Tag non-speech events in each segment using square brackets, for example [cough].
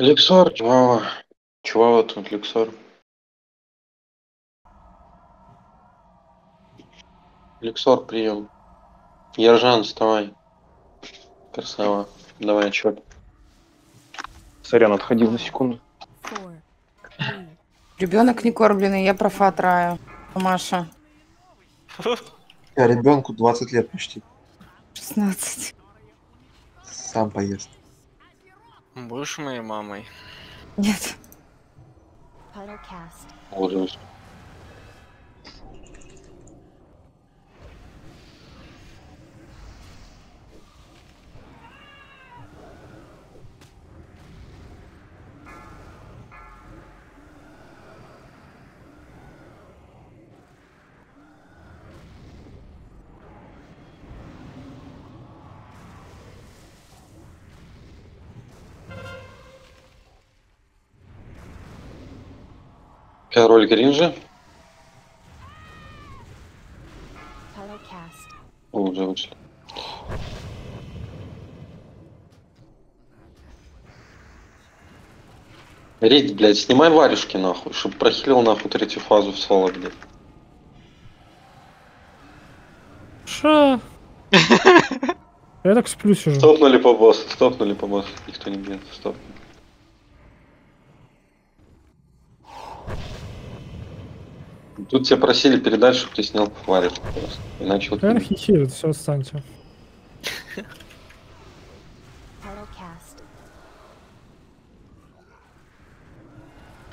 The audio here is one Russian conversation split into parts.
Люксор, Чувава. Чувава тут, Люксор. Люксор, прием. Ержан, вставай. Красава. Давай отчет. Сорян, отходил на секунду. Ребенок не кормленный, я профа траю. Маша, А ребенку 20 лет почти. 16. Сам поест. Будешь моей мамой? Нет. puddle cast, Ужас. Король Гринжа. О, уже вышли. Рид, блядь, снимай варежки нахуй, чтоб прохилил нахуй третью фазу в соло, блядь. Ша. [laughs] Я так сплю сижу. Стопнули по боссу, стопнули по боссу. Никто не бьет, стоп. Тут тебя просили передать, чтобы ты снял просто. Иначе вот... Наверное, хихирит, все, отстаньте.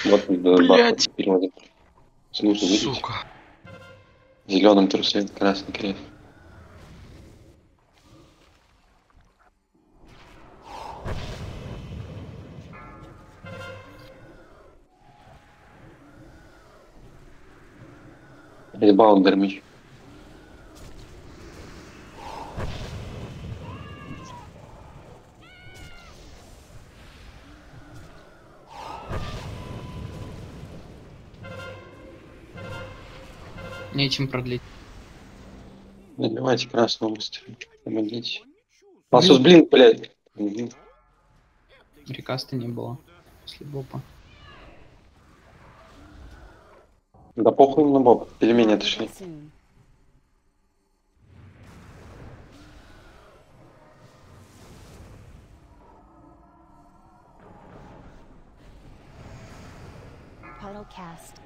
Вот, да, видите? Сука. Зеленым трусе, красный крест. Ребаундер меч. Нечем продлить. Набивайте красного мастера. Помогите. Пасус, блин, блядь. Мгм. Рекаста не было. После бопа. Да похуй на боб. Пельмени cast,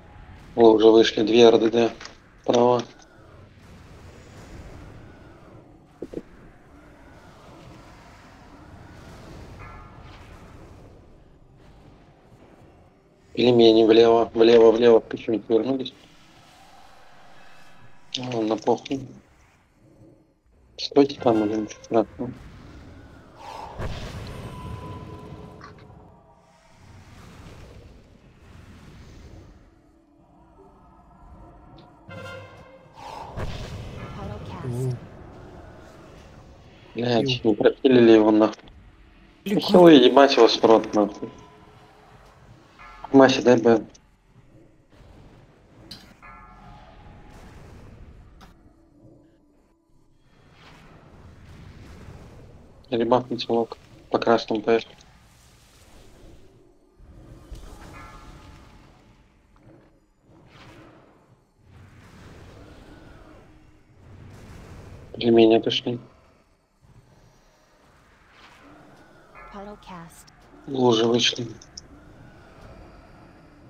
О, уже вышли две РДД. Право. Пельмени влево, влево, влево. Почему-то вернулись. О, на похуй. Стойте там или ничего страшного. Блять, не пропилили его нахуй. Хилы, ебать его с нахуй. Маси, дай Б. Ребахните лук. По красному поехали. Пельмени cast, Лужи вышли.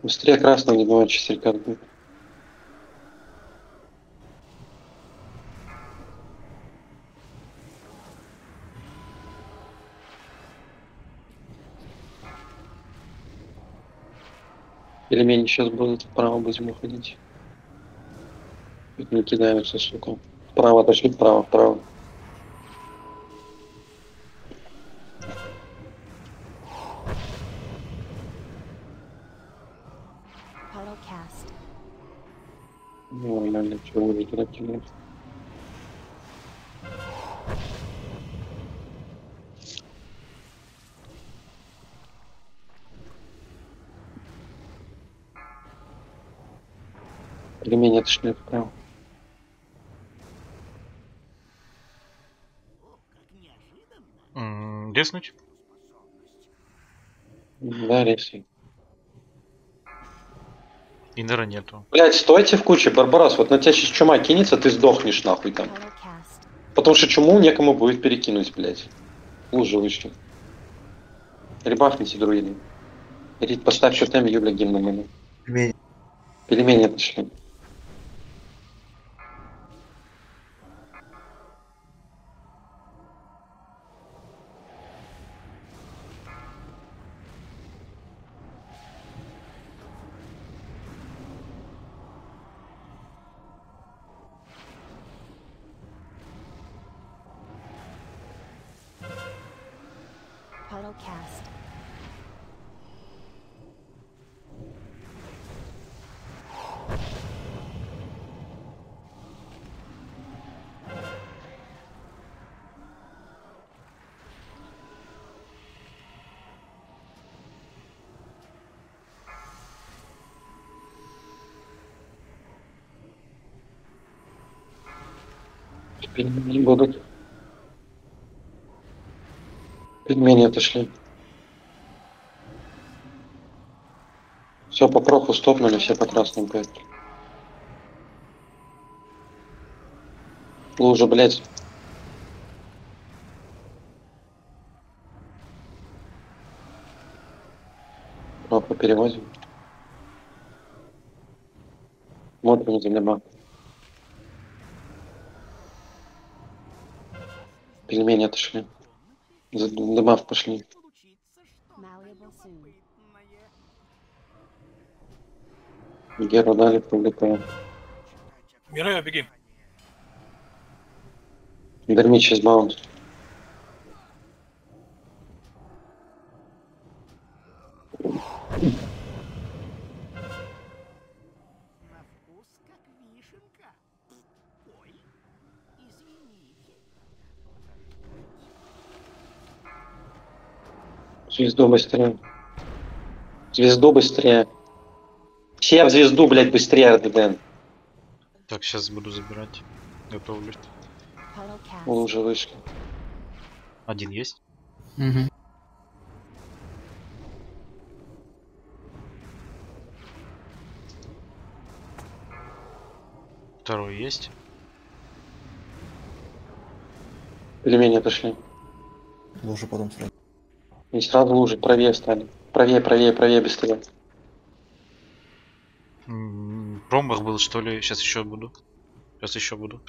Быстрее красного не бывает часелька будет. Пельмени сейчас будут вправо будем уходить. Тут не кидаются, сука. Вправо отошли, вправо, вправо. Отошли вправо. М, Деснуть? Да, реси. Инера нету. Блять, стойте в куче, Барбарос, вот на тебя сейчас чума кинется, ты сдохнешь нахуй там. Потому что чуму некому будет перекинуть, блять. Лужи вышли. Ребафните друиды. Рид, поставь тотем, Юля, гимн на мене. Пельмени. Пельмени отошли. Будут. Пельмени отошли. Все, по проху стопнули, все по красным пять. Лужа, блядь. Проху перевозим. Смотрим за Пельмени отошли. Добав пошли. Геру дали, привлекаем. Мираю, беги. Верни сейчас баунс. Звезду быстрее. Звезду быстрее. Все в звезду, блядь, быстрее, РДДН. Так, сейчас буду забирать. Готовлюсь. Мы уже вышли. Один есть? Угу. Второй есть? Пельмени отошли. Лужу потом сразу. И сразу лужи правее стали. Правее, правее, правее, быстрее. М, Промах был, что ли? Сейчас еще буду. Сейчас еще буду.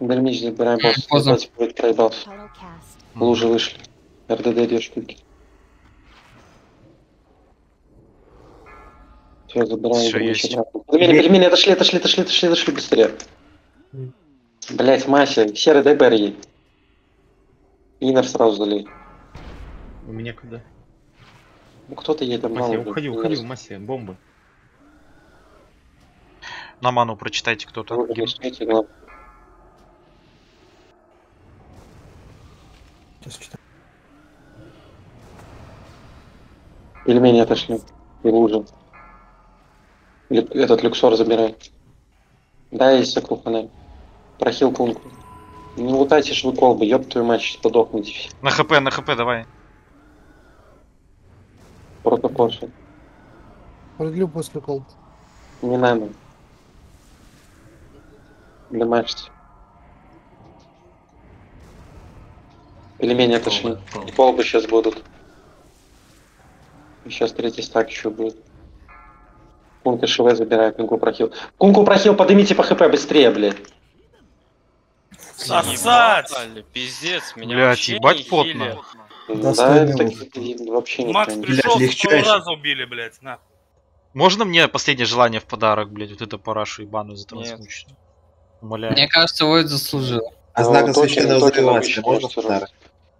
Дальмич забираем босс. [laughs] Поздно. Опять будет. М, Лужи вышли. РДД две штуки. Все, забираем. Всё, Дальмич есть. обратно. Пельмени, пельмени, отошли, отошли, отошли, отошли, отошли быстрее. Блять, Мася, серый дай Берри. Инер сразу залей. У меня куда? Ну кто-то мало. Мася, уходи, уходи, Инер Мася, бомбы. На ману прочитайте кто-то. Начните, главное. Сейчас читаю. Пельмени отошли. И лужи. Лю- Этот люксор забирай. Да, есть фонарь. Прохил кунку. Не лутайте ж вы колбы, ёб твою мать, сейчас подохнете все. На хп, на хп, давай. Протопорши. Продлю после кол. Не надо. Дамажьте. Пельмени отошли. И колбы сейчас будут. Сейчас третий стак еще будет. Кунка ШВ забирай, кунку прохил. Кунку прохил, поднимите по хп быстрее, блядь. Сосать! Пиздец, меня Блядь, вообще ебать потно. Да, Да, вообще не Макс пришел, легчайший. раза убили, блядь, на. Можно мне последнее желание в подарок, блядь, вот это парашу ебаную за Нет. трансмученную? Умоляю. Мне кажется, Войд заслужил. А Ну, токен- священного взрывателя можно можете подарок?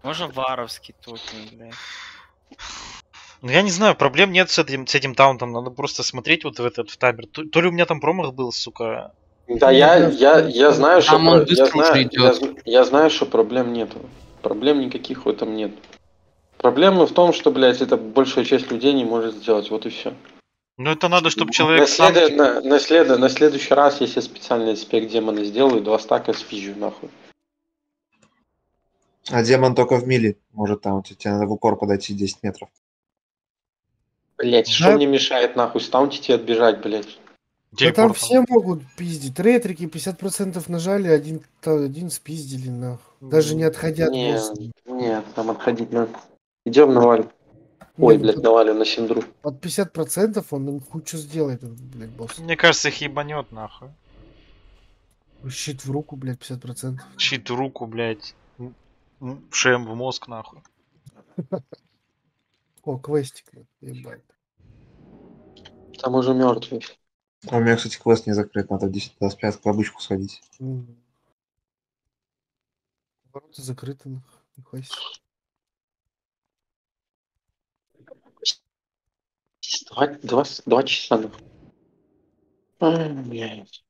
Можно варовский токен, блядь. Ну я не знаю, проблем нет с этим, с этим таунтом, надо просто смотреть вот в этот в таймер. То, то ли у меня там промах был, сука. Да, я, я, я знаю, что Там он про- я, быстро уже знаю, я, идёт. зн- я знаю, что проблем нету. Проблем никаких в этом нет. Проблема в том, что, блядь, это большая часть людей не может сделать. Вот и все. Ну это надо, чтобы человек На, сам... на, на, следу- на следующий раз, если я специальный аспект демона сделаю, два стака сфижу нахуй. А демон только в мили может там, тебе надо в упор подойти 10 метров. Блять, что Да. мне мешает нахуй стаунтить и отбежать, блять? Да там все могут пиздить. Ретрики 50% нажали, один, один спиздили, нахуй. Даже не отходя от Не, босса. нет, там отходить надо. Идем на валю. Ой, Не, блядь, под- на валю, на синдру. Под 50% он им что сделает, блядь, босс. Мне кажется, их ебанет нахуй. Щит в руку, блядь, 50%. Щит в руку, блядь. Шем в мозг нахуй. О, квестик, ебать. Там уже мертвый. А у меня, кстати, квест не закрыт, надо в 10-25 к обычку сходить. Ворота закрыты, нахуй. Нихуя себе. Два, два, два часа блядь.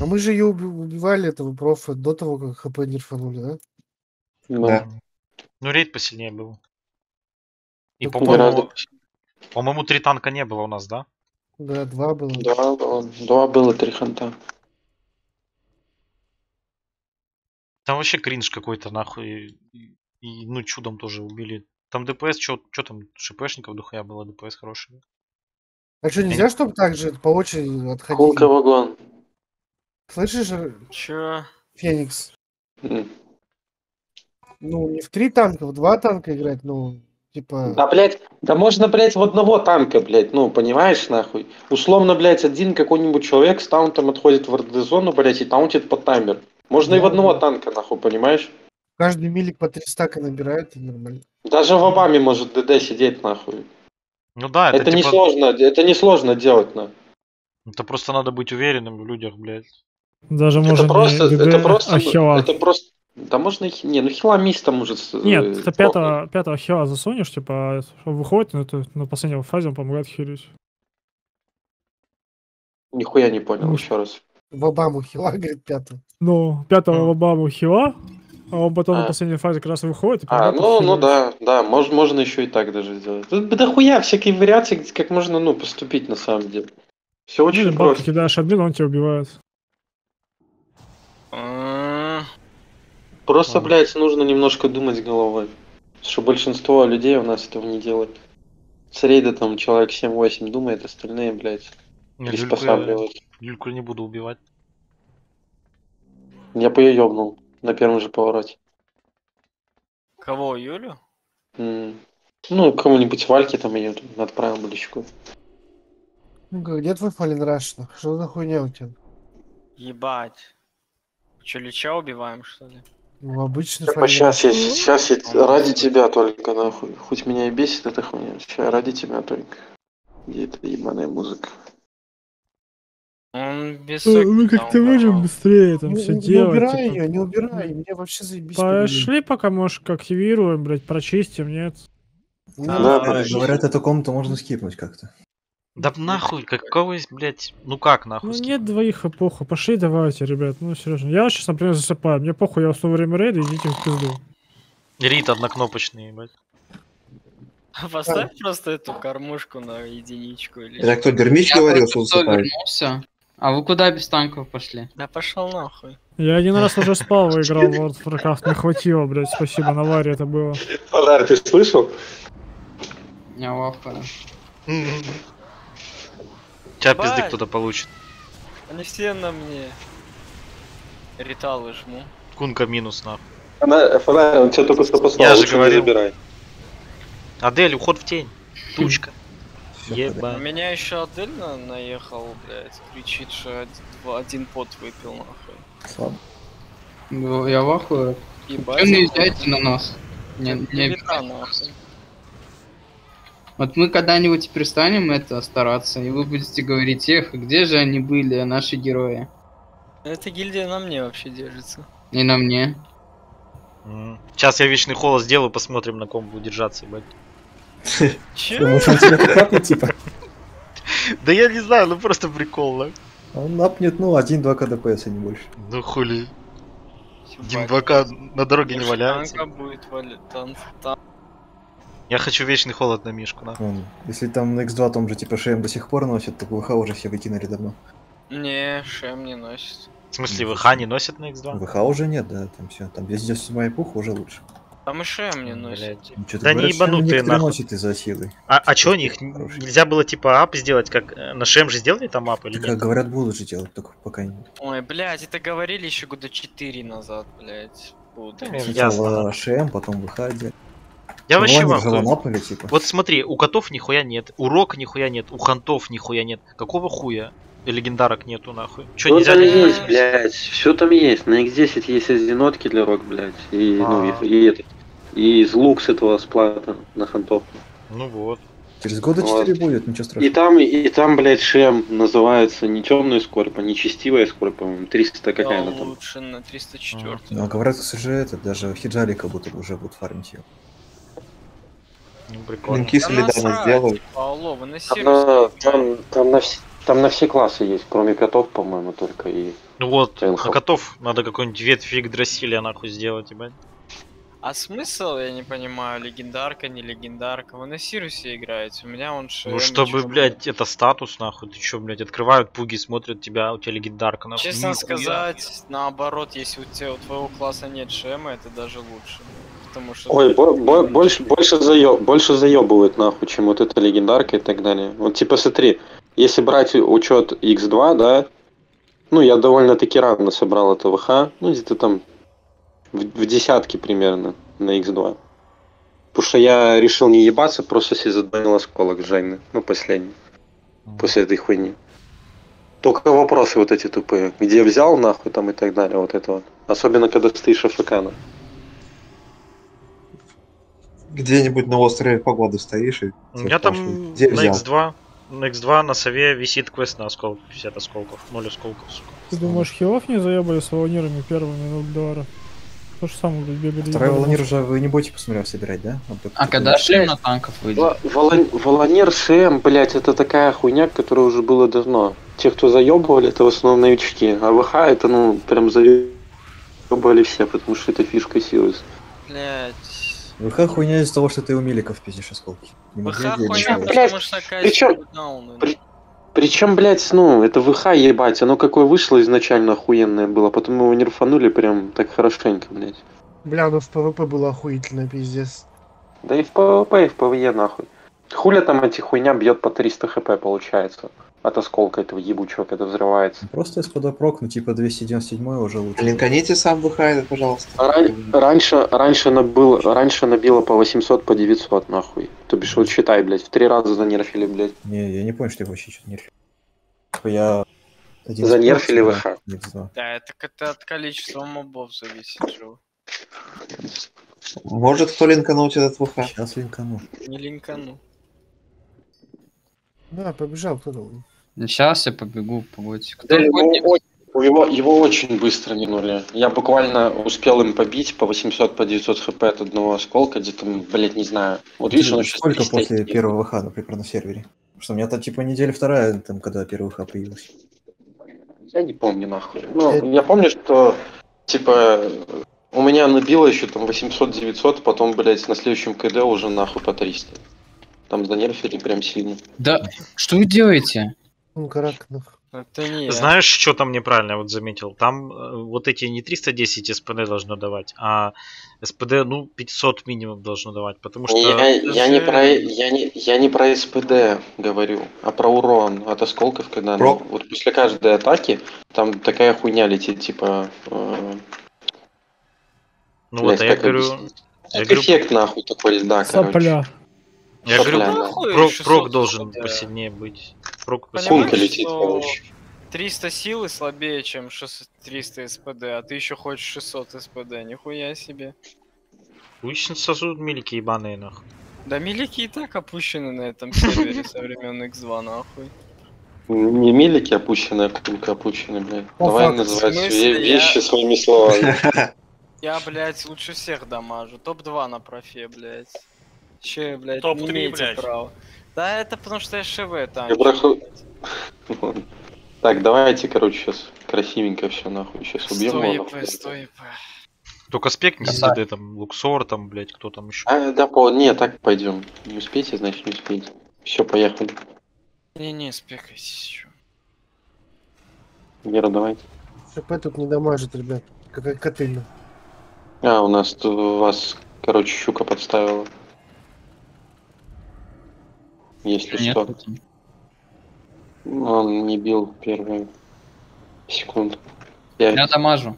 А мы же ее уби- убивали, этого профа, до того, как хп нерфанули, да? Да. Ну, рейд посильнее был. И, по-моему, по-моему, три танка не было у нас, да? Да, два было. Два было, два было, три ханта. Там вообще кринж какой-то, нахуй. И, и, ну, чудом тоже убили. Там ДПС, что там, шипешников дохуя было, ДПС хороший. А что, нельзя, чтобы так же по очереди отходить? Хулка вагон. Слышишь, Р- Чё? Феникс? М. Ну, не в три танка, в два танка играть, ну, типа... Да, блядь, да можно, блядь, в одного танка, блядь, ну, понимаешь, нахуй. Условно, блядь, один какой-нибудь человек с таунтом отходит в РД-зону, блядь, и таунтит под таймер. Можно и в Да, одного да. танка, нахуй, понимаешь? Каждый милик по три стака набирает, и нормально. Даже в Обаме может ДД сидеть, нахуй. Ну да, это, Это, не типа, сложно, это не сложно делать, на. это просто надо быть уверенным в людях, блядь. Даже Это можно просто, не это просто, а хила. это просто, да можно и, хи- не, ну хила мисс там может. с- Нет, э, ты пятого, пятого хила засунешь, типа, он выходит, но это на последней фазе он помогает хилить. Нихуя не понял, Ну, еще раз. В Обаму хила, говорит, пятый. Ну, пятого Мгм. Обаму хила, а он потом А. на последней фазе как раз и выходит. И А, ну, ну да, да, можно, можно еще и так даже сделать. Тут дохуя всякие вариации, как можно, ну, поступить на самом деле. Все Ну, очень или бабки просто. кидаешь админ, он тебя убивает. Просто, А. блядь, нужно немножко думать головой. Что большинство людей у нас этого не делает. С рейда там человек 7-8 думает, остальные, блядь, Не, Люльку, я, приспосабливают. Люльку не буду убивать. Я бы ее ёбнул на первом же повороте. Кого, Юлю? М. Ну, кому-нибудь Вальке там ее отправил бы личку. Ну, как, где твой Фален Раш? нахуй? Что за хуйня у тебя? Ебать. Че, Лича убиваем, что ли? Ну, обычный Так, Фален сейчас я, сейчас я ради тебя только, нахуй. Хоть меня и бесит эта хуйня. Сейчас ради тебя только. Где эта ебаная музыка? Он без Ну, Мы как-то можем быстрее там Не, все не делать. убирай типа. ее, не убирай, мне вообще заебись. Пошли пока, может, активируем, блядь, прочистим, нет? Не Да, Да. Говорят, эту комнату можно скипнуть как-то. Да нахуй, какого есть, блядь, ну как нахуй? Ну нет двоих похуй. Пошли давайте, ребят. Ну серьезно. Я сейчас, например, засыпаю. Мне похуй, я усну время рейда, идите в пизду. Рит однокнопочный, ебать. Поставь просто эту кормушку на единичку или... Это кто, Гермич Я говорил, что засыпает? вернулся. А вы куда без танков пошли? Да пошел нахуй. Я один раз уже спал, выиграл [laughs] в World of Warcraft. Не хватило, блядь, спасибо, на варе это было. Фонарь, ты слышал? Я вафа. [laughs] Тебя пизды Бать. кто-то получит. Они все на мне. Риталы жму. Кунка минус, нахуй. Фонарь, фонарь, он тебя только что послал. Я же не говорил. забирай. Адель, уход в тень. Тучка. На Ебать. меня еще Адель на- наехал, блядь. Кричит, что один, два- один пот выпил нахуй. Слабо. Ну, Я вахую. Ебать. Чё наезжаете на нас? Не, не Клевета, обижайтесь. нахуй. Вот мы когда-нибудь перестанем это стараться, и вы будете говорить, эх, где же они были, наши герои? Эта гильдия на мне вообще держится. И на мне. Сейчас я вечный холод сделаю, посмотрим, на ком будет держаться, ебать. Че? Капнет, типа? [laughs] Да я не знаю, ну просто прикол, да? Он напнет, ну, 1-2 КДПС, а не больше. Ну хули. Димбака на дороге не валяется. Будет валять. Я хочу вечный холод на Мишку, на. Вон, если там на X2 том же, типа, ШМ до сих пор носит, то ВХ уже все выкинули давно. Не, шем не носит. В смысле, ВХ не носит на X2? ВХ уже нет, да, там все. Там 297 эпоха уже лучше. Там и шем не носит. Ну, Да не говорят, что ебанутые нахуй. носят из-за силы. А, а чё, у них Хороший. нельзя было типа ап сделать, как э, на Шем же сделали там ап или Так, нет? говорят, будут же делать, только пока не. Ой, блядь, это говорили еще года 4 назад, блядь. Будут. Ну, Сначала. ШМ, потом ВХ делать. Я вообще вам говорю, лапнули, типа. Вот смотри, у котов нихуя нет, у Рок нихуя нет, у Хантов нихуя нет. Какого хуя? И легендарок нету нахуй. Что нельзя там есть, блядь? Все там есть. На X10 есть одинотки для рок, блядь. И, ну, А. и, и это. И из лук с этого сплата на хантов. Ну вот. Через года Вот. 4 будет, ничего И страшного. там, и там, блядь, шем называется не темная скорбь, а нечестивая скорбь, по-моему. 300 какая-то там. лучше на 304. Ну, а говорят, кстати, это даже будто бы уже будут фармить ее. Ну, прикольно. Линки солидарно сделают. Алло, вы на Там, сервисе на- играете? там, там, на вс- там на все классы есть, кроме котов, по-моему, только и. Ну вот, а котов надо какой-нибудь ветвь Игдрасиля нахуй сделать, ебать. А смысл, я не понимаю, легендарка, не легендарка. Вы на Сирусе играете, у меня он шем. Ну чтобы, блядь, это статус, нахуй. Ты чё, блядь, открывают пуги, смотрят тебя, у тебя легендарка, нахуй. Честно Нихуя. сказать, наоборот, если у тебя у твоего класса нет шема, это даже лучше. Потому что... Ой, бо- бо- больше, больше, заё- больше заебывает нахуй, чем вот эта легендарка и так далее. Вот типа смотри, если брать учет X2, да, ну я довольно-таки рано собрал это ВХ, ну где-то там в, в десятки примерно на X2. Потому что я решил не ебаться, просто себе задбанил осколок Жайны, ну последний, после этой хуйни. Только вопросы вот эти тупые. Где взял нахуй там и так далее, вот это вот. Особенно когда стоишь АФК. Где-нибудь на острове погоды стоишь и... У меня там Где на взял? X2, на X2 на сове висит квест на осколок, 50 осколков, 0 осколков, сука. Ты думаешь, хилов не заебали с волонирами первыми на Удара? То же самое, блядь, бегали. Второй ебали. волонир уже вы не будете посмотрев собирать, да? Только А такой, когда шлем на танков выйдет? Волон- Волонер ШМ, блять, это такая хуйня, которая уже было давно. Те, кто заебывали, это в основном новички. А ВХ это, ну, прям заебывали все, потому что это фишка Сирус. Блядь. ВХ хуйня из-за того, что ты у миликов пиздишь осколки. Не ВХ хуйня, потому что дауны. при- Причем, блядь, ну, это ВХ ебать, оно какое вышло изначально охуенное было, потом его нерфанули прям так хорошенько, блядь. Бля, ну в ПВП было охуительно, пиздец. Да и в ПВП, и в ПВЕ нахуй. Хуля там эти хуйня бьет по 300 хп получается. От осколка этого ебучего, когда взрывается. Просто исхода прок, ну типа 297 уже лучше. Линканите сам это, пожалуйста. Ран- раньше, раньше, набил, раньше набило по 800, по 900, нахуй. То бишь, вот считай, блядь, в три раза занерфили, блядь. Не, я не понял, что его вообще что-то нерфили. Типа я... один Занерфили ВХ. собираю, X2. Да, это как-то от количества мобов зависит же. Может кто линкануть этот ВХ? Сейчас линкану. Не линкану. Да, побежал кто-то. Сейчас я побегу, погодьте. Кто его, ходит? о- его, его очень быстро минули. Я буквально успел им побить по 800, по 900 хп от одного осколка, где-то, блядь, не знаю. Вот видишь, он сейчас Сколько 300 после первого ВХ, например, на сервере? Потому что у меня там типа неделя вторая, там, когда первый ВХ появился. Я не помню, нахуй. Ну, я помню, что, типа, у меня набило еще там 800-900, потом, блядь, на следующем КД уже нахуй по 300. Там занерфили прям сильно. Да, что вы делаете? Ну, каракнах. Это не я. Знаешь, что там неправильно, я вот заметил? Там э, вот эти не 310 СПД должно давать, а СПД, ну, 500 минимум должно давать, потому что... Я, я не про, я, не, я не про СПД говорю, а про урон от осколков, когда ну, Про- вот после каждой атаки там такая хуйня летит, типа... э, Ну вот, блядь, а я говорю, объяснить? я говорю, эффект нахуй такой короче. Сопля. я говорю, Сопля, да. Нахуй прок, 600 прок должен СПД? посильнее быть. Прок Понимаешь, летит, что короче. 300 силы слабее, чем 600 300 СПД, а ты еще хочешь 600 СПД, нихуя себе. Пусть сосут милики ебаные, нахуй. Да милики и так опущены на этом сервере со времен X2, нахуй. Не милики опущенные, а кулька опущенные, блядь. По Давай называть смысле? вещи Я- своими словами. [laughs] Я, блядь, лучше всех дамажу. Топ-2 на профе, блядь. Че, блядь, Топ-3, не имеете блядь. права. Да это потому что я ШВ там. Я прохожу- Так, давайте, короче, сейчас красивенько все нахуй. Сейчас убьем Стой. ЕП, стой, ЕП. Только спек не. СД, там, Луксор, там, блядь, кто там еще. А, да, по... Не, так пойдем. Не успейте, значит не успейте. Все, поехали. Не-не, спекайтесь еще. Гера, давайте. ШП тут не дамажит, ребят. Какая котельня. А, у нас тут вас, короче, щука подставила. Если Нет, что. тут- Он не бил первые секунд. Пять. Я дамажу.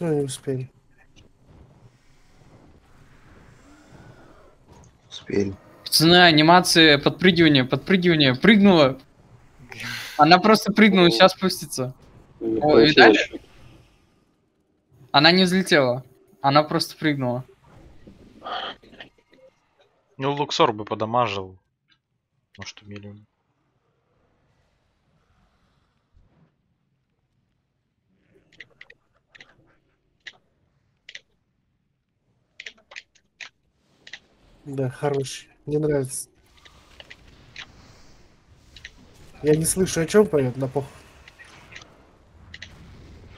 Ну, не успели. Успели. Пацаны, анимация подпрыгивания, подпрыгивания. Прыгнула. Она просто прыгнула, сейчас спустится. Не О, видали? Она не взлетела. Она просто прыгнула. Ну, Луксор бы подамажил. Может, умели. Да, хороший. Мне нравится. Я не слышу, о чем поет, на похуй.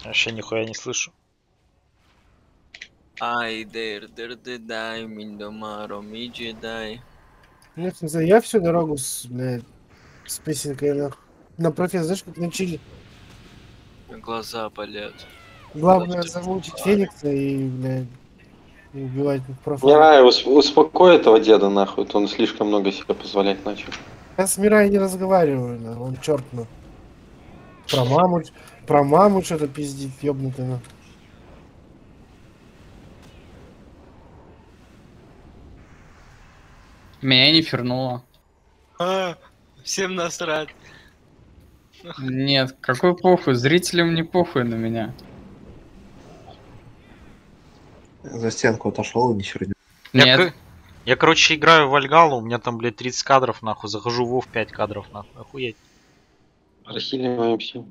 Вообще нихуя не слышу. Ай, дер, дер, дер, дай, миндомаро, миджи, дай. Нет, не знаю, я всю дорогу с, блядь, с песенкой на, на профи, знаешь, как на чили. Глаза болят. Главное замучить Феникса и, блядь, и убивать профи. Мирай, ус- успокой этого деда нахуй, то он слишком много себе позволять начал. Я с Мирай не разговариваю, на, он черт, ну. Про маму, про маму что-то пиздит, ёбнутый, ну. Меня не фернуло. А, всем насрать. Нет, какой похуй, зрителям не похуй на меня. За стенку отошел и ни херня. Я, Нет, к- я, короче, играю в Вальгалу, у меня там, блядь, 30 кадров, нахуй. Захожу в Вов 5 кадров, нахуй. Охуеть. Расхиливаемся.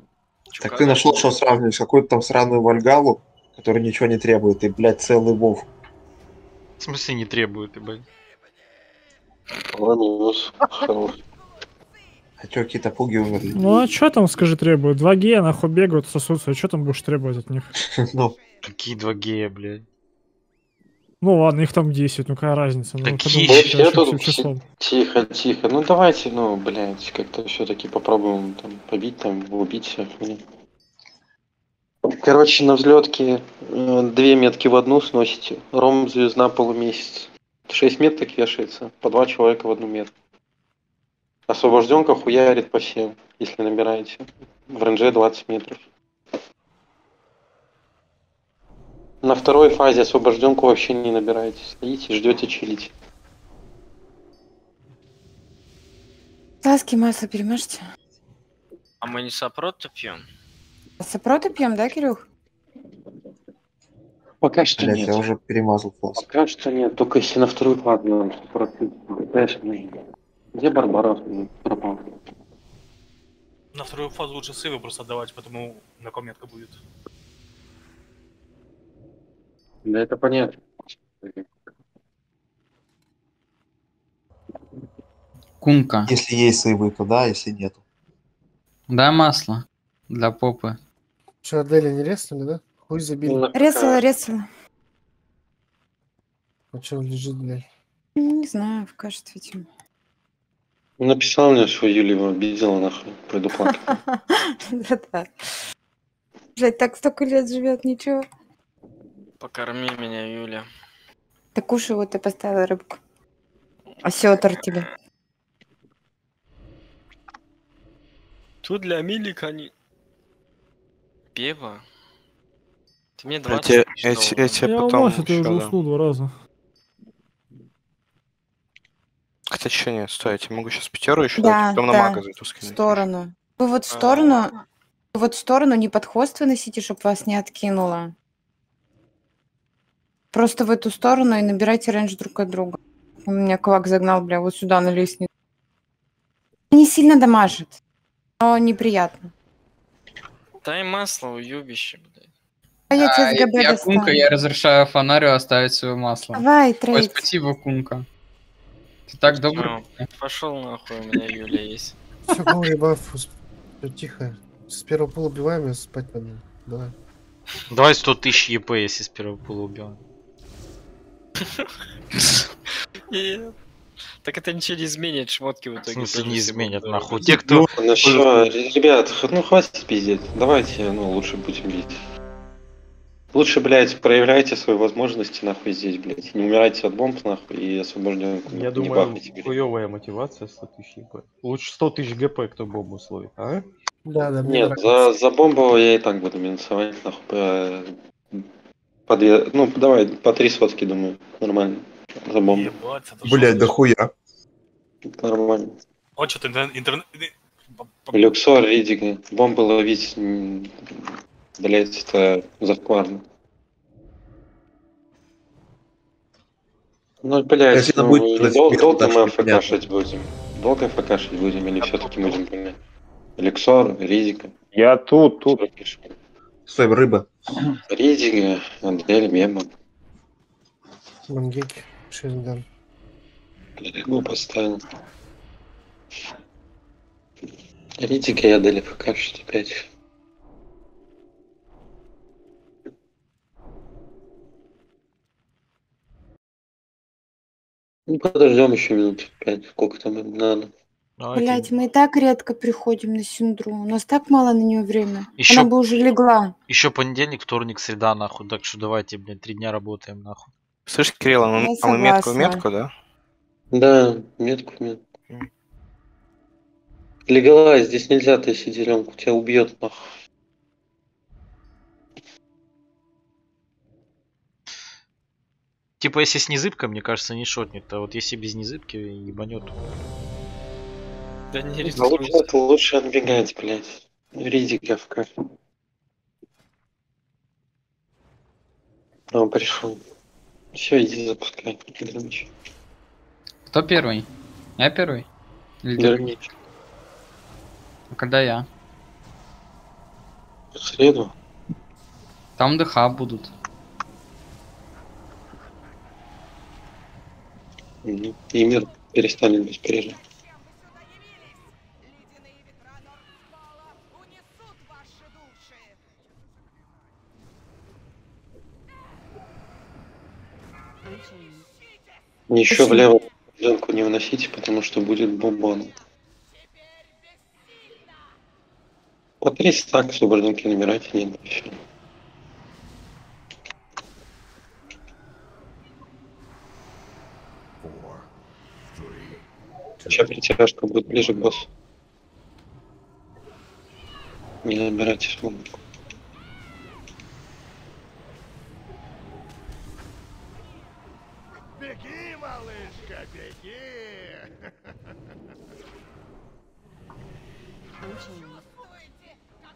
Так ты нашел, что сравнивать? Какую-то там сраную Вальгалу, которая ничего не требует, и, блядь, целый Вов. В смысле не требует, ебать. Ладно, Хорош. А чё, какие-то пуги умерли? Ну а что там, скажи, требуют? 2 г нахуй бегают, сосутся. Что там будешь требовать от них? [laughs] Ну, Какие два гея, блядь. Ну ладно, их там 10, ну какая разница? Ну, тут. Тихо, тихо. Ну давайте, ну, блядь, как-то все-таки попробуем там побить, там, убить всех. блин. Короче, на взлетке э, две метки в одну сносите. Ром, звезда, полумесяц. Шесть меток вешается, по два человека в одну метку. Освобожденка хуярит по всем, если набираете. В ренже 20 метров. На второй фазе освобожденку вообще не набираете. Стоите, ждете, чилите. Таски масло перемажьте. А мы не сопротив пьем? Сопроты пьем, да, Кирюх? Пока что блядь, нет. я уже перемазал фласк. Пока что нет, только если на вторую против. Конечно. Где Барбарос блин, пропал? На вторую фазу лучше сейвы просто отдавать, потому на кометка будет. Да это понятно. кунка. Если есть сейвы, то да, если нету. Да, масло. Для попы. Что, Аделя не резнули, да? Хуй забили. Резала, резала. А что он лежит, блядь? Не знаю, в качестве видимо. Написал мне, что Юля его обидела, нахуй. Пойду плакать. [laughs] Да-да. Блять, так столько лет живет, ничего. Покорми меня, Юля. Ты кушай, вот ты поставила рыбку. Осетр тебе. Тут для Милика не... Пева? Ты мне Я 20 тебе, тысяч я, тебе Я потом ты ещё уже уснул два раза. Хотя еще нет, стой, я тебе могу сейчас пятеру еще Да, дать, потом на да, мага зайду В скинуть. сторону. Вы вот в А. сторону, вы вот в сторону не под хвост выносите, чтобы вас не откинуло. Просто в эту сторону и набирайте рейндж друг от друга. У меня кулак загнал, бля, вот сюда на лестницу. Не сильно дамажит, но неприятно. Дай масло, уебище, блядь. А я тебе с ГБ я достану. кунка, я разрешаю фонарю оставить свое масло. Давай, Ой, трейд. спасибо, кунка. Ты так добр. Пошел нахуй, у меня Юля есть. Все, баф. Всё, тихо. С первого пула убиваем, я спать пойду. Давай. Давай 100 тысяч ЕП, если с первого пула убьем. Нет. [laughs] Так это ничего не изменит, шмотки в В итоге. смысле тоже не изменят, нахуй. Те, кто... Ну [laughs] что, ребят, ну хватит пиздеть. Давайте, ну, лучше будем бить. Лучше, блядь, проявляйте свои возможности, нахуй, здесь, блядь. Не умирайте от бомб, нахуй, и освобожден. Я не думаю, бахайте, блядь. хуевая мотивация 100 тысяч ГП. Лучше 100 тысяч ГП, кто бомбу словит, а? Да, да, мне Нет, нравится. за, за бомбу я и так буду минусовать, нахуй, по, по две, ну, давай, по три сотки, думаю, нормально. За бомбу. Блять, да хуя. Нормально. Вот что-то интернет... интернет- Люксор, Ридик, бомбы ловить, блять, это зашкварно. Ну, блять, Если это ну, будет дол- долго мы что непонятно. ФКшить будем. Долго ФКшить будем или все-таки будем понять? Люксор, Ридика. Я тут, тут. Стой, рыба. Ридика, Адель, Мема. Мангеки, Шеринган. Ригу поставил. Ридика и Адель ФКшить опять. Ну, подождем еще минут пять, сколько там им надо. Блять, мы и так редко приходим на Синдру. У нас так мало на нее время. Ещё- Она бы уже легла. Еще понедельник, вторник, среда, нахуй. Так что давайте, блядь, три дня работаем, нахуй. Слышь, Кирилл, а мы, а мы метку в метку, да? Да, метку в метку. Легалайз, здесь нельзя ты сиделенку, тебя убьет нахуй. Типа, если с незыбкой, мне кажется, не шотнет. А вот если без незыбки, ебанет. Да не Да лучше, это лучше отбегать, блядь. Ридика в кафе. А, он пришел. Все, иди запускай. Кто первый? Я первый? Или? Громче. А Когда я? В среду. Там ДХ будут. Мгм. И мир перестанет быть. Unchained. Еще влево пленку не выносите, потому что будет бомбон. По три стак освобожденки набирайте, нет, еще. Сейчас притяжка будет ближе к боссу. Не набирайте свободку. Беги, малышка, беги!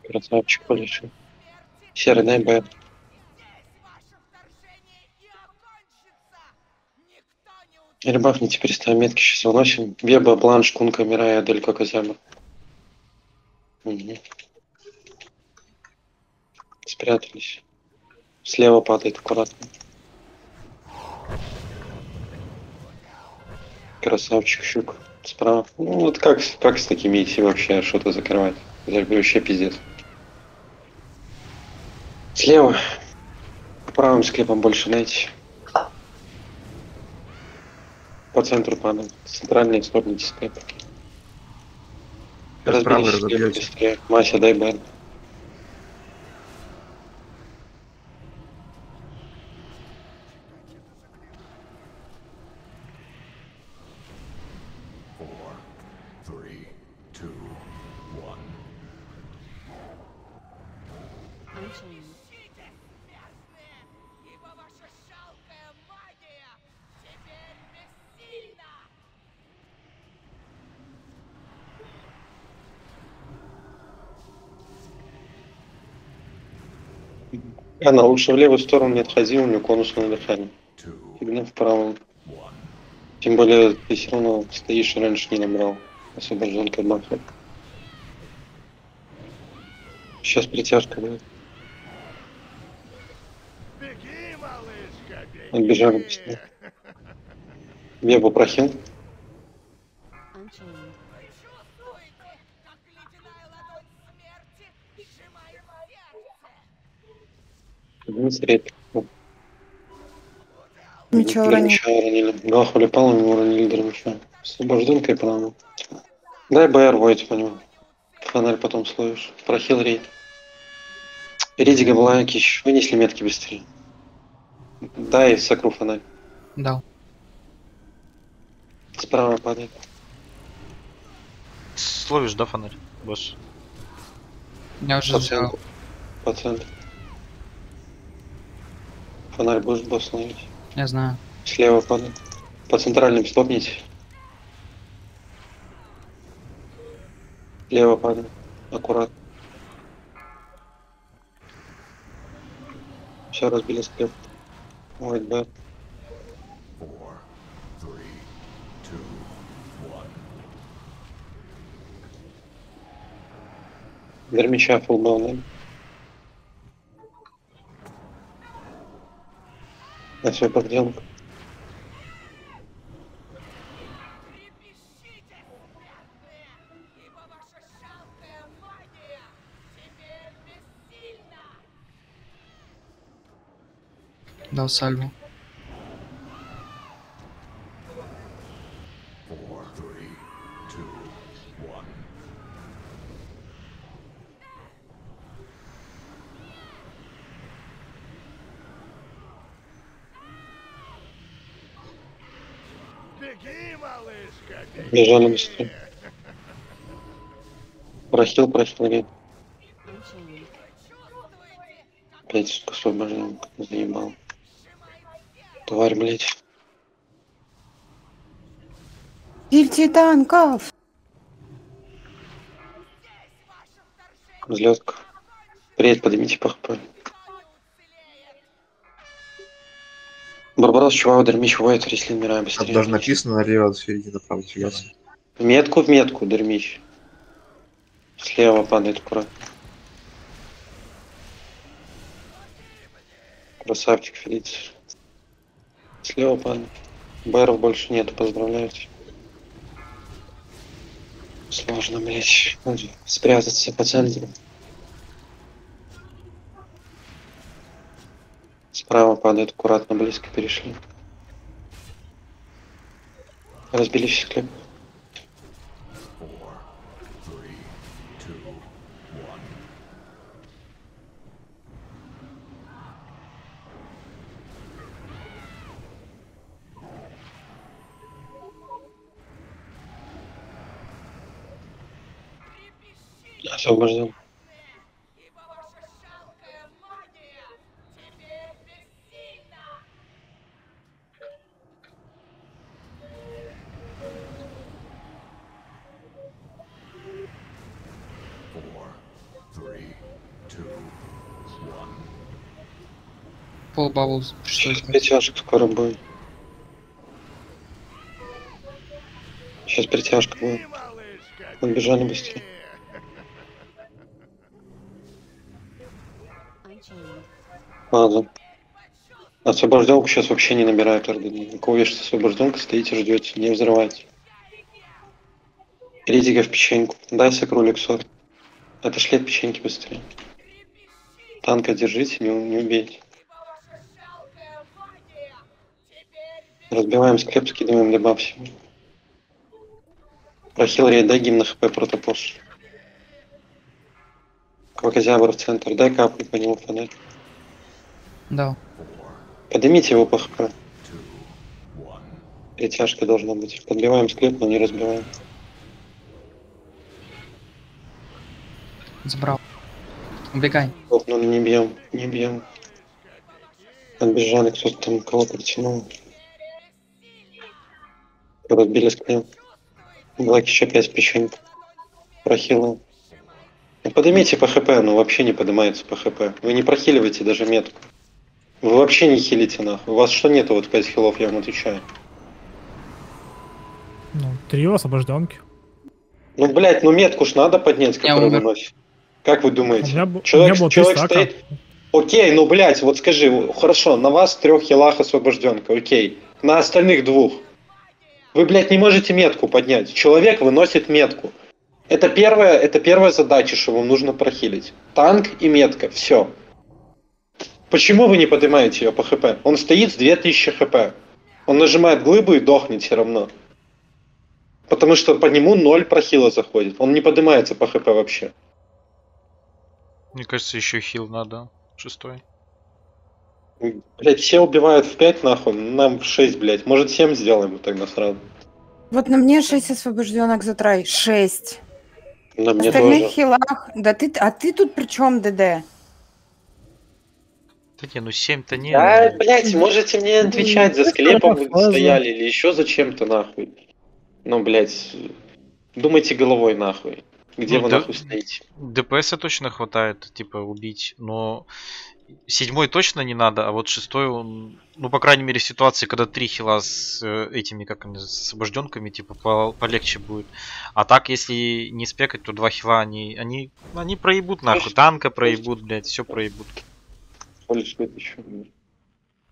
Красавчик полечил. Серый, дай Б. Ребафните переставим метки, сейчас выносим. Веба, Бланш, Кунка, Мирая, Адель, Кокозяма. Угу. Спрятались. Слева падает аккуратно. Красавчик, щук. Справа. Ну вот как, как с такими идти вообще что-то закрывать? Это вообще пиздец. Слева. Правым склепам больше найти. По центру падает. Центральные. Сейчас правый Разберись быстрее. Мася, дай бэн. Она лучше в левую сторону не отходи, у нее конусное дыхание. Фигня в правую. Тем более ты все равно стоишь раньше не набрал. Освобожденка от бафа. Сейчас притяжка будет. Беги, малышка, беги! Отбежали быстрее. Вебу прохил. Рейд. Меча уронил. Дермича уронили. Гахули пал, ему уронили дермича. Освобожденка и. Дай БР войти по нему. Фонарь потом словишь. Прохил рейд. Ридига Блайкич. Вынесли метки быстрее. Дай сокру фонарь. Дал. Справа падает. Словишь, да, фонарь? Босс. Я уже По центру. По центру. Фонарь будешь босс ловить. Я знаю. Слева падает. По центральным стопните. Слева падает. Аккуратно. Все разбили склеп. Ой, да. Вермича фулбал, да? На свой подделку. Дал сальву. Бежали быстрее. Прохил, прохил, рейд. Unchained. Опять сука, освобожден. Заебал. Тварь, блядь. Кильте танков! Взлетка. Привет, поднимите по Барбарос, чувак, Дермич, Уайт, Рислин, Мирай, Там быстрее. даже написано налево от середины направо фига себе. В метку в метку, Дермич. Слева падает аккуратно. Красавчик, Фелиц. Слева падает. Бэров больше нету, поздравляйте. Сложно, блядь, спрятаться по центру. Справа падает, аккуратно, близко перешли. Разбили все склеп. Пол бабблс. Сейчас притяжка скоро будет. Сейчас притяжка будет. Отбежали быстрее. Ладно. Освобожденку сейчас вообще не набирают орды. Увидишь, что освобожденка, стоите, ждете, не взрывайте. Ридига в печеньку. Дай сокру Лексор. Отошли от печеньки быстрее. Танка держите, не, не убейте. Разбиваем склеп, скидываем дебаф себе. Прохил рейд, дай гимн на хп протопош. Квакозябр в центр, дай капли по нему фонарь. Дал. Поднимите его по хп. Притяжка должна быть. Подбиваем склеп, но не разбиваем. Забрал. Убегай. Ох, ну не бьем, не бьем. Отбежали, кто-то там кого-то тянул. Разбили склеп. Блэк еще опять в печеньку. Прохилил. Ну, поднимите по хп, ну вообще не поднимается по хп. Вы не прохиливаете даже метку. Вы вообще не хилите нахуй. У вас что нету вот 5 хилов, я вам отвечаю. Ну, три освобожденки. Ну, блядь, ну метку ж надо поднять, которую умер. выносит. Как вы думаете? У меня, б- у Человек, меня человек стоит... Окей, ну, блядь, вот скажи, хорошо, на вас трех хилах освобожденка, окей. На остальных двух. Вы, блядь, не можете метку поднять. Человек выносит метку. Это первая, это первая задача, что вам нужно прохилить. Танк и метка, все. Почему вы не поднимаете ее по хп? Он стоит с 2000 хп. Он нажимает глыбу и дохнет все равно. Потому что по нему ноль прохила заходит. Он не поднимается по хп вообще. Мне кажется, еще хил надо. Шестой. Блять, все убивают в 5 нахуй, нам в 6, блять. Может 7 сделаем тогда сразу. Вот на мне 6 освобожденок за трай. 6. На мне остальных тоже. хилах. Да ты, а ты тут при чем, ДД? Да не, ну 7-то не. Да, блять, можете мне отвечать, за склепом вы стояли или еще зачем-то нахуй. Ну, блять, думайте головой нахуй. Где Ну вы да. нахуй стоите? ДПС точно хватает, типа, убить, но седьмой точно не надо, а вот шестой он, ну, по крайней мере, в ситуации, когда три хила с э, этими, как они, с освобожденками, типа, по- полегче будет. А так, если не спекать, то два хила, они, они, они проебут нахуй, танка проебут, блядь, все проебут.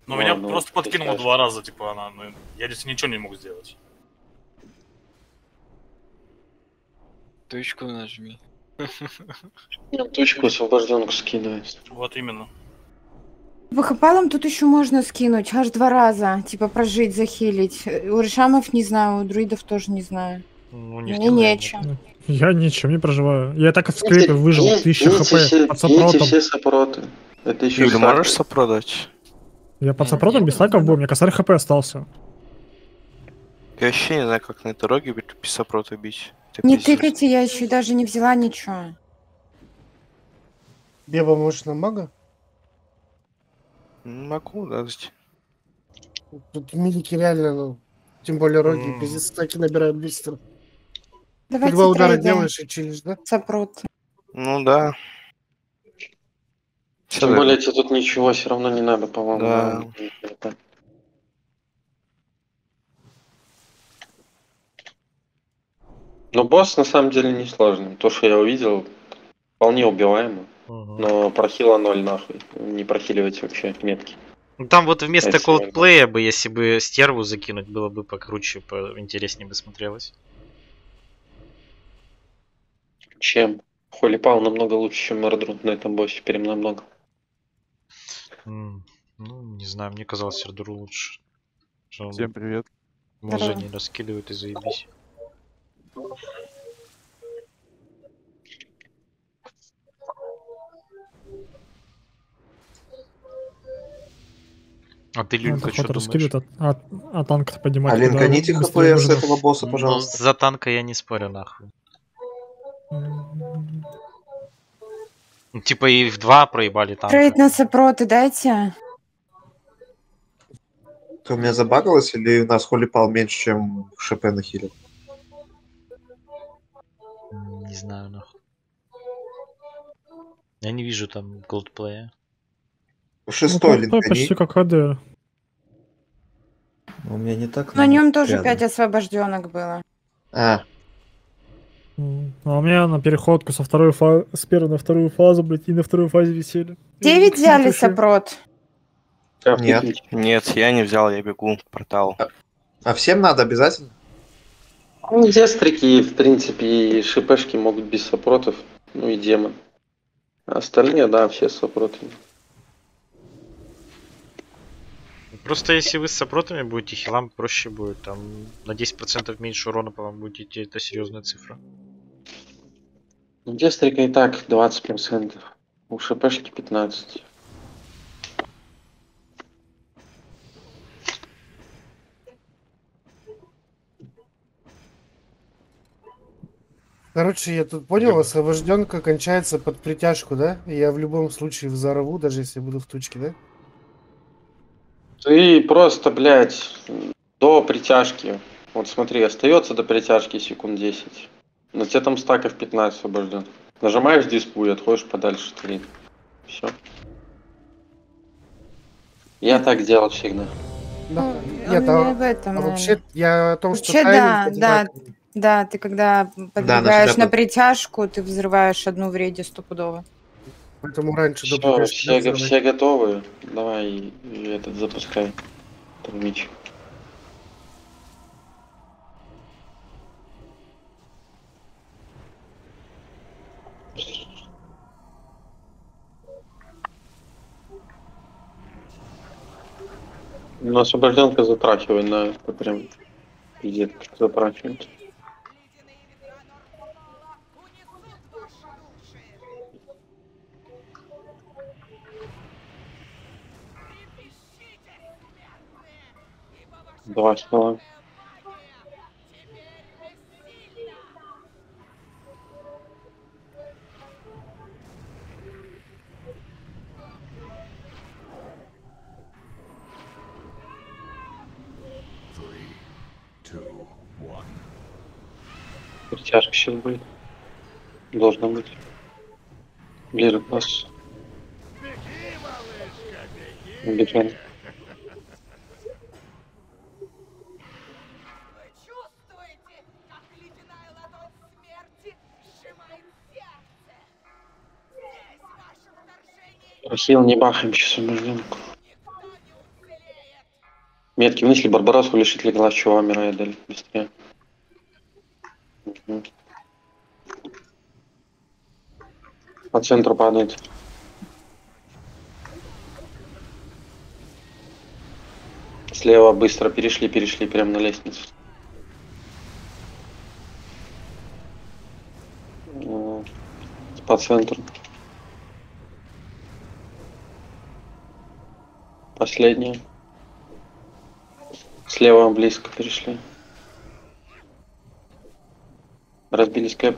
Но меня Ладно, просто подкинуло два раза, типа, она, ну, я здесь ничего не мог сделать. Точку нажми. Ну, [laughs] точку освобожденку скидывает. Вот именно. По хпалам тут еще можно скинуть. Аж два раза. Типа прожить, захилить. У решамов не знаю, у друидов тоже не знаю. Ну, Мне нечем. Я ничем не проживаю. Я так и в склепе выжил. Есть- 1000 есть все- хп под есть сопротом. все сопроты. Это еще Юля, можешь сопродать? Я под сопротом без стаков был, у меня косарь хп остался. Я вообще не знаю, как на этой дороге бить- без сопрота бить. Это Не тыкайте, я еще даже не взяла ничего. Беба, может, на мага? Могу дать. Тут милики реально, ну, тем более роги, М. пиздец, стаки набирают быстро. Давайте два удара делаешь и чилишь, да? Сопрот. Ну да. Тем более тебе тут ничего все равно не надо, по-моему. Да. да. Но босс на самом деле не сложный. То, что я увидел, вполне убиваемо. Но прохила ноль нахуй. Не прохиливайте вообще метки. Ну, Там вот вместо всё. колдплея бы, если бы стерву закинуть, было бы покруче, поинтереснее бы смотрелось. Чем? Холипал намного лучше, чем Мордрут на этом боссе. Прям намного. Ну, не знаю, мне казалось Сердуру лучше. Всем привет. Умножение раскидывает и заебись. А ты, Люлька, что думаешь? раскидывать, а, а, а танк поднимать. А линканите быстрее хп с этого босса, Ну, пожалуйста. за танка я не спорю, нахуй. Ну, Типа и в два проебали танка. Трейд на сопроты дайте. Ты у меня забагалось или у нас холипал меньше, чем ШП на хиле? Не знаю, нахуй. Я не вижу там голдплея. Шестой Ну, П почти как АД. У меня не так. На нем тоже рядом. 5 освобожденок было. А, А у меня на переходку со второй фазы, с первой на вторую фазу, блядь, и на второй фазе висели. 9 взяли сопрот. Нет. Нет, я не взял, я бегу в портал. а всем надо обязательно? Ну, Дестрики, в принципе, и шипешки могут без сопротов. Ну и демон. А остальные, да, все с сопротами. Просто если вы с сопротами будете, хилам проще будет. Там на 10% меньше урона по вам будет идти, это серьезная цифра. У Дестрика и так 20%. У шипешки 15%. Короче, я тут понял, освобожденка кончается под притяжку, да? Я в любом случае взорву, даже если буду в тучке, да? Ты просто, блядь, до притяжки. Вот смотри, остается до притяжки секунд 10. Но тебе там стаков 15 освобожден. Нажимаешь диспу и отходишь подальше 3. Все. Я так делал всегда. Да. Ну, Нет, не а, об этом, а вообще я о том, что Вообще, да, тайминг да, одинаковый. да, ты когда на подбегаешь себя на тут. притяжку, ты взрываешь одну в рейде стопудово. Поэтому раньше до Все, все, все готовы. Давай этот запускай. Турмич. Ну, освобожденка затрачивает на это прям пиздец, затрачивает. Два стола. Притяжка сейчас будет. Должна быть. Ближе к нас. Бежим. Ахилл не бахаем сейчас освобожденку. Метки мысли Барбаросу лишить ли глаз чего умирает дали быстрее. По центру падает. Слева быстро перешли, перешли прямо на лестницу. По центру. Последняя. Слева близко перешли. Разбили скэп.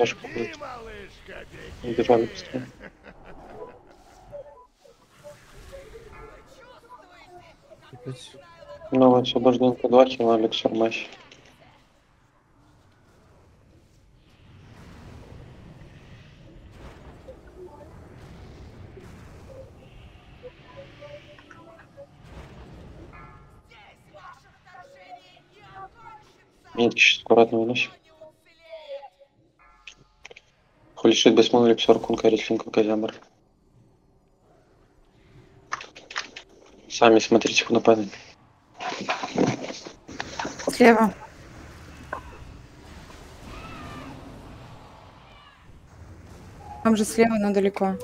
Притяжка будет. Убежали быстрее. Новая освобожденка 2 кило, Алексор Мащ. Метки сейчас аккуратно выносим. Хулишит Бесмон, Лексор, Кунка, Рислинка, Казямар. Сами смотрите, куда падает. Слева. Там же слева, но далеко.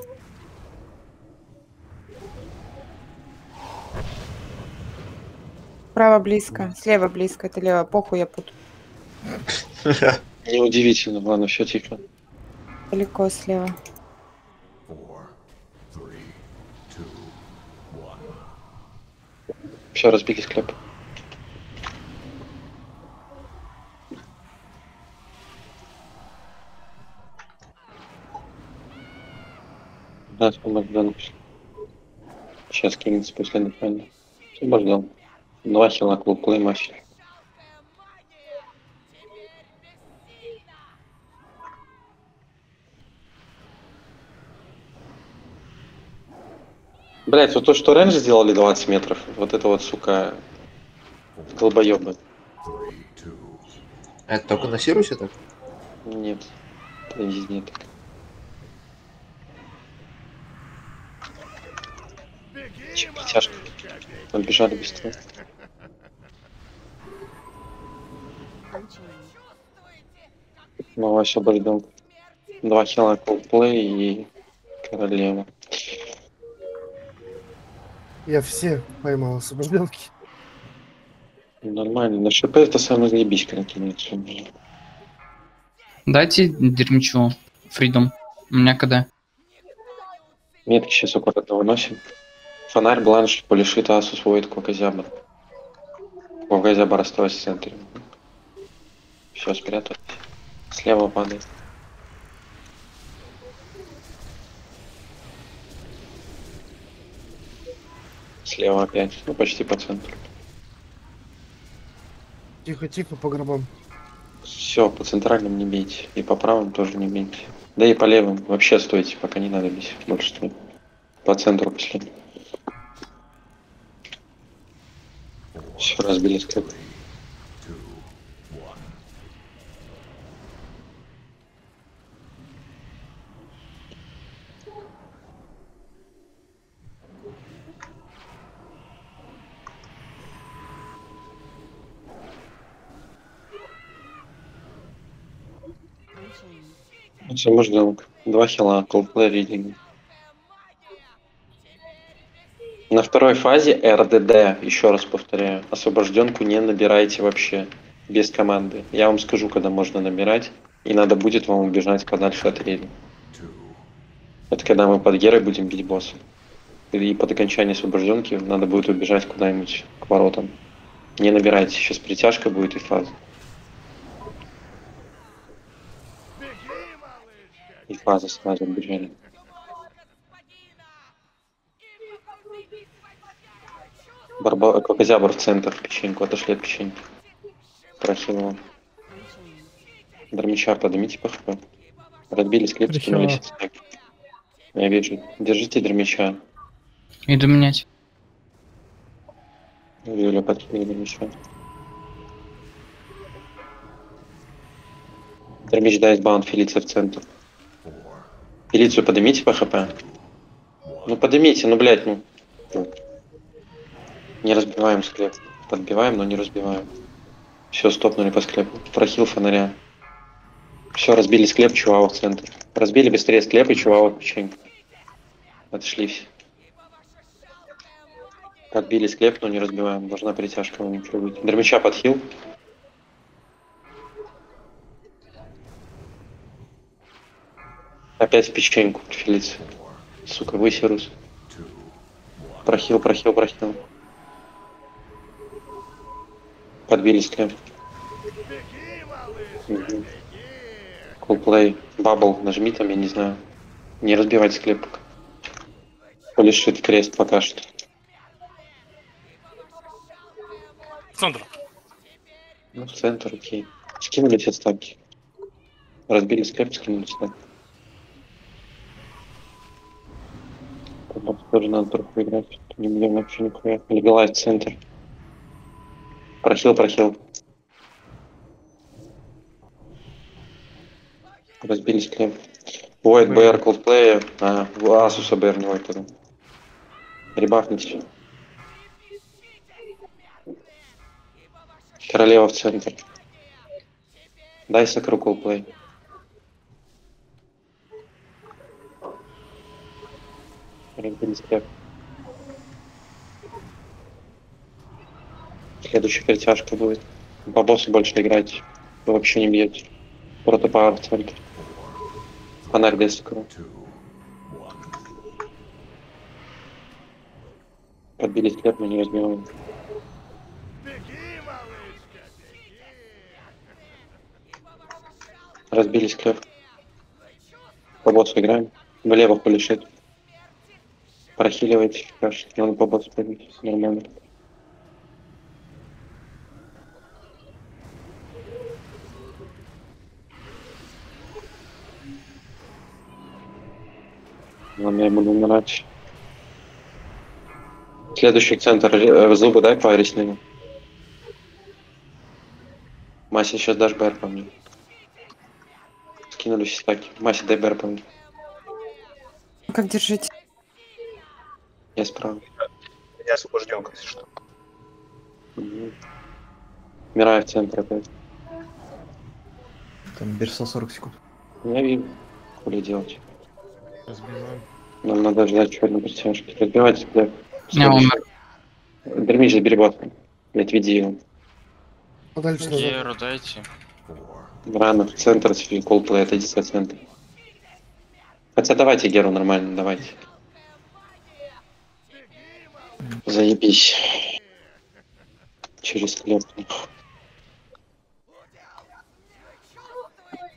Право близко, слева близко, это лево. Похуй, я путаю. [laughs] Неудивительно, ладно, все тихо. Далеко слева. Все, разбили склеп. Да, освобожден. Сейчас кинется после дыхания. Освобожден. Два хила клуб, плей матч. Блять, вот то, что рейндж сделали 20 метров, вот это вот, сука, долбоебы. Это только на Сирусе так? Нет, это везде так. Че, притяжка. Там бежали быстрее. Новая освобожден. Два хила колплей и королева. Я все поймал освобожденки. Нормально. На ШП это самое заебись конкретно. Дайте дерьмичу. Фридом. У меня когда? Метки сейчас аккуратно выносим. Фонарь, бланш, полишит асу сводит квакозябр. Квакозябр осталась в центре. Все, спрятались. Слева падает. Слева опять. Ну, почти по центру. Тихо, тихо, по гробам. Все, по центральным не бейте. И по правым тоже не бейте. Да и по левым вообще стойте, пока не надо бить. Больше стой. По центру пошли. Все, разбили склеп. Освобожденка. Два хила, колплей ридинг. На второй фазе РДД, еще раз повторяю, освобожденку не набирайте вообще, без команды. Я вам скажу, когда можно набирать, и надо будет вам убежать подальше от рейда. Это когда мы под Герой будем бить босса. И под окончание освобожденки надо будет убежать куда-нибудь к воротам. Не набирайте, сейчас притяжка будет и фаза. И фаза сразу убежали. Барба... Кокозябр в центр, печеньку, отошли от печеньки. Прохилова. Дормича поднимите по хп. Разбили склеп, Прихила. скинули все стаки. Я вижу. Держите дормича. Иду менять. Юля, подкинули дормича. Дормич дает баунт, Фелиция в центр. Фелицию поднимите по хп. Ну поднимите, ну блять, ну. Не разбиваем склеп. Подбиваем, но не разбиваем. Все, стопнули по склепу. Прохил фонаря. Все, разбили склеп, чувава в центр. Разбили быстрее склеп и чувава печенька. Отошли все. Подбили склеп, но не разбиваем. Должна притяжка у ничего быть. Дермича подхил. Опять в печеньку, филиц. Сука, высерус. Прохил, прохил, прохил. Подбили склеп. Мгм. Кулплей. Бабл, нажми там, я не знаю. Не разбивать склеп пока. Полишит крест пока что. Центр. Ну, в центр, окей. Скинули все ставки. Разбили склеп, скинули ставки. Тоже надо троху играть. Не будем вообще нихуя. Легалайз центр. Прохил, прохил. Разбили склеп. Void BR Coldplay. А, Asus BR не Void. Ребахните. Королева в центр. Дай сакру Coldplay. Разбили склеп. Следующая притяжка будет. Боссу больше играть. Вообще не бьете. Протопар в центре. Фонарь без сакру. Подбили склеп, но не разбиваем. Разбили склеп. По боссу играем. Влево полишит. Прохиливайте, кажется, надо по боссу побить. Нормально. Ладно, я буду умирать. Следующий центр. э, Зубы дай паре с ними. Мася, сейчас дашь БР по мне. Скинули стаки. Мася, дай БР по мне. Как держите? Я справа. Я освобожденка, если что. Мгм. Мираю в центр опять. Там Берса 40 секунд. Я вижу. Хули делать. Разбиваем. Нам надо ждать черной притяжки. Разбивайте склеп. Я умер. Дермич, забери бота. Блять, веди его. Подальше назад. Геру дайте. Рано в центр, колплей, отойдите от центра. Хотя давайте Геру нормально, давайте. Заебись. Через склеп.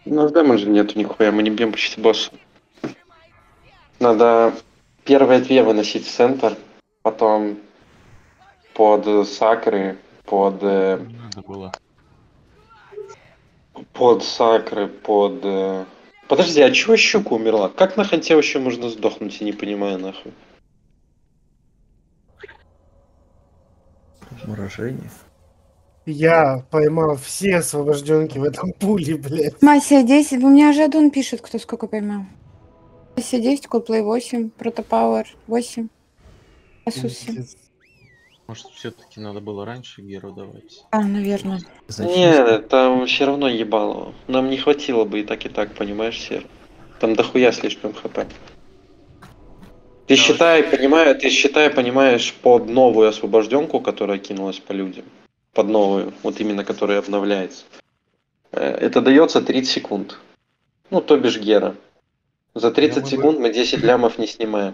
У нас демеджа нету нихуя, мы не бьем почти босса. Надо первые две выносить в центр, потом под сакры, под э, Надо было. Под сакры, под... э, Подожди, а чего щука умерла? Как на ханте вообще можно сдохнуть, я не понимаю нахуй. Морожение. Я поймал все освобожденки в этом пуле, блядь. Мася 10. У меня же Адун пишет, кто сколько поймал. Мася 10, Coldplay 8, Протопауэр 8. Асус 7. Может, все-таки надо было раньше Геру давать? А, наверное. Не, там все равно ебало. Нам не хватило бы и так, и так, понимаешь, Сер? Там дохуя слишком хп. Ты считай, понимаю, ты считай, понимаешь, под новую освобожденку, которая кинулась по людям. Под новую, вот именно которая обновляется. Э, Это дается 30 секунд. Ну, то бишь Гера. За 30 Я секунд мы 10 лямов не снимаем.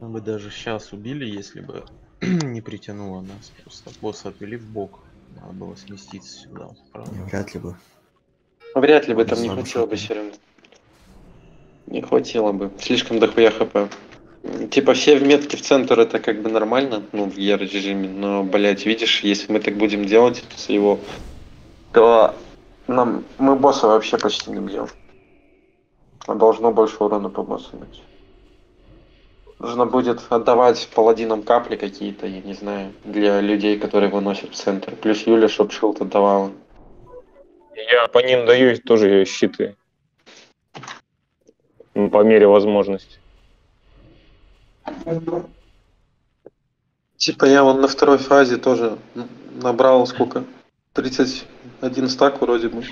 Мы бы даже сейчас убили, если бы [clears throat] не притянуло нас. Просто босса отвели в бок. Надо было сместиться сюда. правда. Вряд ли бы. Вряд ли бы там не хватило бы все равно. Не хватило бы. Слишком дохуя хп. Типа все в метке в центр это как бы нормально, ну, в Е режиме, но, блять, видишь, если мы так будем делать с его, то нам, мы босса вообще почти не бьем. А должно больше урона по боссу быть. Нужно будет отдавать паладинам капли какие-то, я не знаю, для людей, которые выносят в центр. Плюс Юля, чтоб шилд отдавала. Я по ним даю тоже щиты. По мере возможности. Типа я вон на второй фазе тоже набрал сколько? 31 стак вроде бы.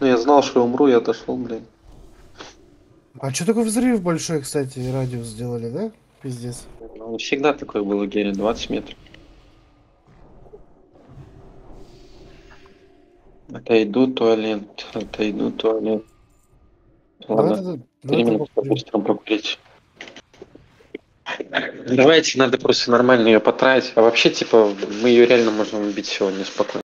Ну я знал, что я умру, я отошел, блин. А что такой взрыв большой, кстати, радиус сделали, да? Пиздец. Ну, всегда такое было, Гере, 20 метров. Отойду туалет, отойду туалет. Давай Ладно, временно тогда быстрым покурить. Давайте, надо просто нормально ее потратить. А вообще, типа, мы ее реально можем убить сегодня спокойно.